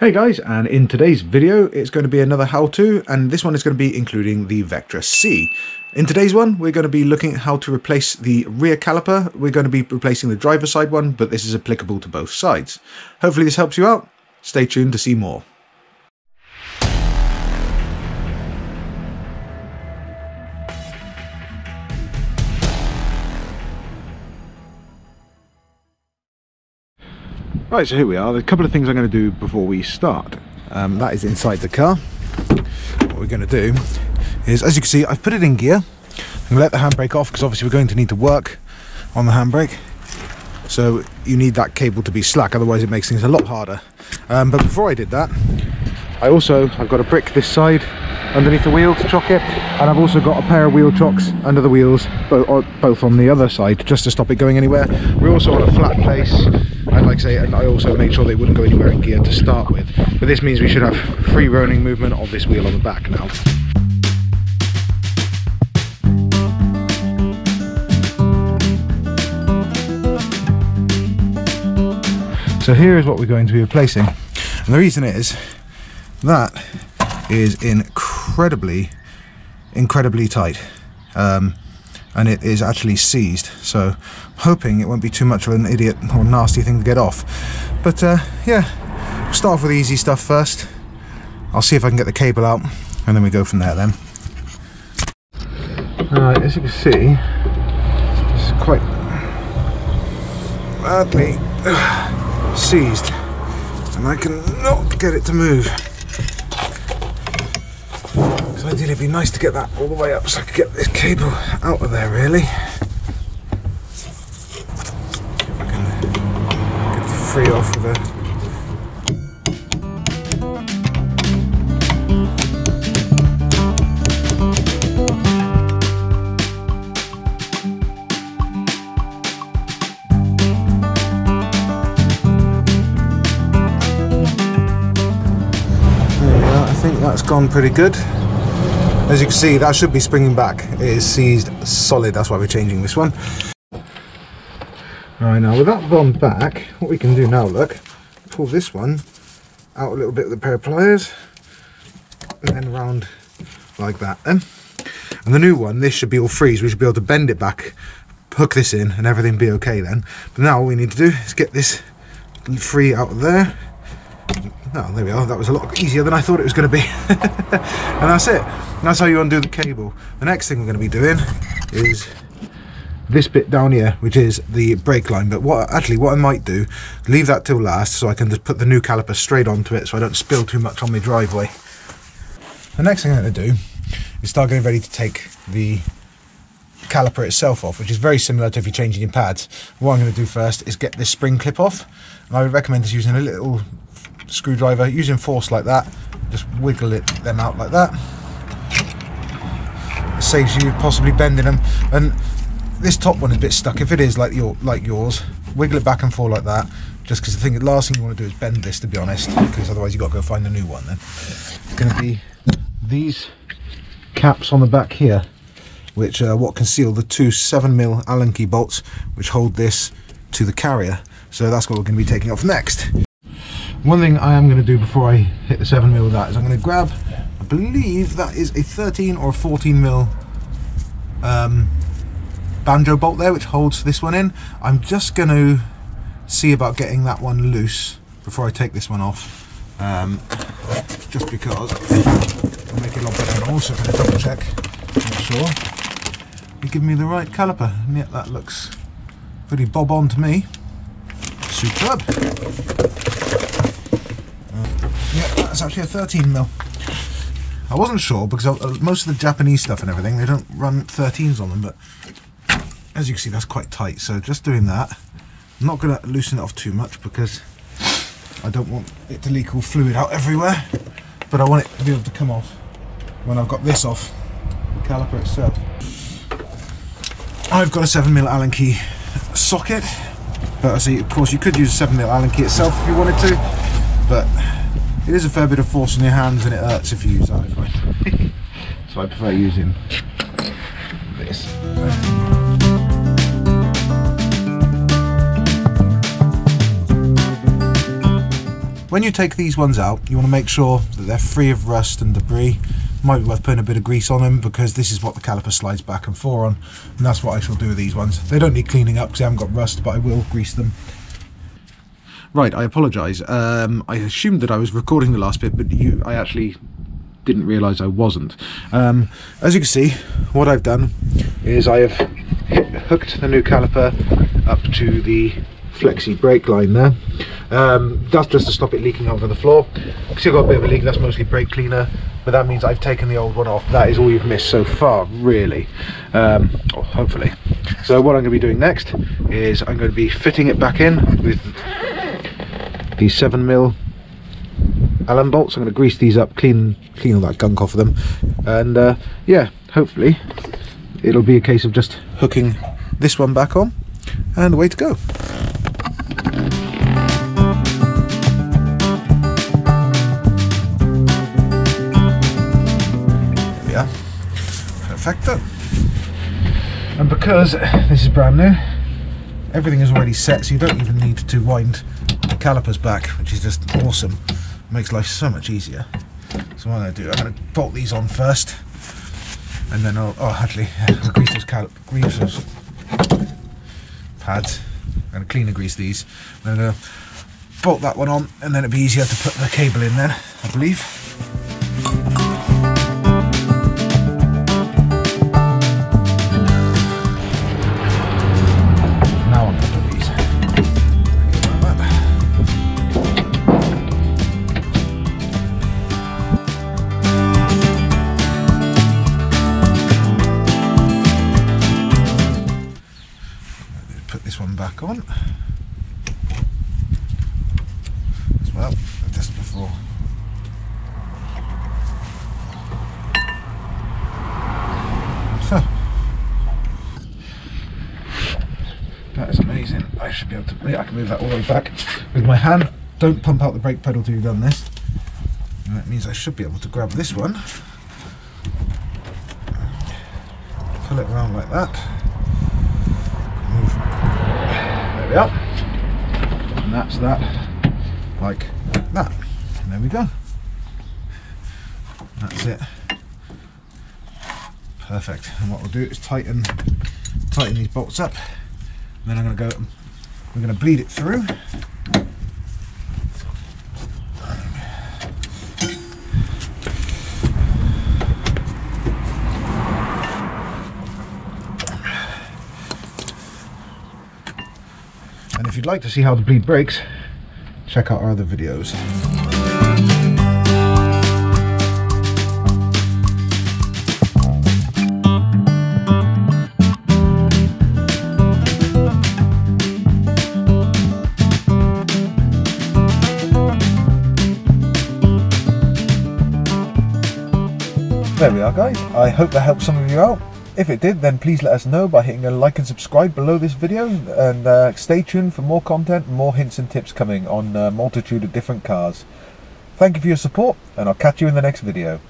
Hey guys, and in today's video it's going to be another how-to and this one is going to be including the Vectra C. In today's one we're going to be looking at how to replace the rear caliper. We're going to be replacing the driver side one, but this is applicable to both sides. Hopefully this helps you out. Stay tuned to see more. Right, so here we are. There's a couple of things I'm going to do before we start. Um, that is inside the car. What we're going to do is, as you can see, I've put it in gear. I'm going to let the handbrake off because obviously we're going to need to work on the handbrake. So you need that cable to be slack, otherwise it makes things a lot harder. Um, but before I did that, I also, I've got a brick this side underneath the wheel to chock it. And I've also got a pair of wheel chocks under the wheels uh, both on the other side just to stop it going anywhere. We're also on a flat place and like I say and I also made sure they wouldn't go anywhere in gear to start with. But this means we should have free rolling movement of this wheel on the back now. So here is what we're going to be replacing. And the reason is that is incredibly, incredibly tight. Um, and it is actually seized. So I'm hoping it won't be too much of an idiot or nasty thing to get off. But uh, yeah, we'll start off with the easy stuff first. I'll see if I can get the cable out and then we go from there then. Alright, as you can see, this is quite badly seized and I cannot get it to move. It'd be nice to get that all the way up so I could get this cable out of there really. If I can get the free off a think that's gone pretty good. As you can see, that should be springing back. It is seized solid, that's why we're changing this one. Right, now with that gone back, what we can do now, look, pull this one out a little bit with a pair of pliers, and then round like that then. And the new one, this should be all freeze. We should be able to bend it back, hook this in, and everything be okay then. But now all we need to do is get this free out of there, Oh, there we are. That was a lot easier than I thought it was going to be. and that's it. That's how you undo the cable. The next thing we're going to be doing is this bit down here, which is the brake line. But what actually, what I might do, leave that till last so I can just put the new caliper straight onto it so I don't spill too much on my driveway. The next thing I'm going to do is start getting ready to take the caliper itself off, which is very similar to if you're changing your pads. What I'm going to do first is get this spring clip off. And I would recommend just using a little screwdriver using force like that just wiggle it them out like that. It saves you possibly bending them and this top one is a bit stuck. If it is like your like yours wiggle it back and forth like that just because the thing the last thing you want to do is bend this to be honest because otherwise you've got to go find a new one then. It's going to be these caps on the back here which are what conceal the two 7mm allen key bolts which hold this to the carrier. So that's what we're going to be taking off next one thing I am going to do before I hit the 7 mil with that is I'm going to grab, I believe that is a 13 or 14 mil um, banjo bolt there which holds this one in. I'm just going to see about getting that one loose before I take this one off. Um, just because it'll make it a lot better. I'm also going to double check, make sure you give me the right caliper. And yet that looks pretty bob on to me. Superb. Yeah, that's actually a 13 mil. I wasn't sure because uh, most of the Japanese stuff and everything, they don't run 13s on them, but as you can see, that's quite tight. So just doing that, I'm not going to loosen it off too much because I don't want it to leak all fluid out everywhere, but I want it to be able to come off when I've got this off the caliper itself. I've got a 7mm Allen key socket, but I see, of course, you could use a 7mm Allen key itself if you wanted to, but it is a fair bit of force in your hands and it hurts if you use that, I find. so I prefer using this. when you take these ones out, you want to make sure that they're free of rust and debris. Might be worth putting a bit of grease on them because this is what the caliper slides back and forth on, and that's what I shall do with these ones. They don't need cleaning up because they haven't got rust, but I will grease them. Right, I apologise. Um, I assumed that I was recording the last bit, but you, I actually didn't realise I wasn't. Um, as you can see, what I've done is I have hooked the new caliper up to the flexi brake line there. Um, that's just to stop it leaking over the floor. Still got a bit of a leak, that's mostly brake cleaner, but that means I've taken the old one off. That is all you've missed so far, really. Um, hopefully. So what I'm going to be doing next is I'm going to be fitting it back in with these 7mm Allen bolts. I'm going to grease these up, clean clean all that gunk off of them, and uh, yeah, hopefully it'll be a case of just hooking this one back on, and away to go. There we are, perfecto. And because this is brand new, everything is already set, so you don't even need to wind calipers back, which is just awesome makes life so much easier. So what I'm going to do, I'm going to bolt these on first, and then I'll, oh actually, I'll grease those, cal grease those pads. I'm going to clean and grease these. I'm going to bolt that one on, and then it'll be easier to put the cable in then, I believe. On. As well just before. So that is amazing. I should be able to I can move that all the way back with my hand. Don't pump out the brake pedal till you've done this. And that means I should be able to grab this one. Pull it around like that are. And that's that, like that. And there we go. That's it. Perfect. And what we'll do is tighten, tighten these bolts up. And then I'm going to go, we're going to bleed it through. And if you'd like to see how the bleed brakes, check out our other videos. There we are guys, I hope that helped some of you out. If it did, then please let us know by hitting a like and subscribe below this video. And uh, stay tuned for more content, more hints and tips coming on a multitude of different cars. Thank you for your support, and I'll catch you in the next video.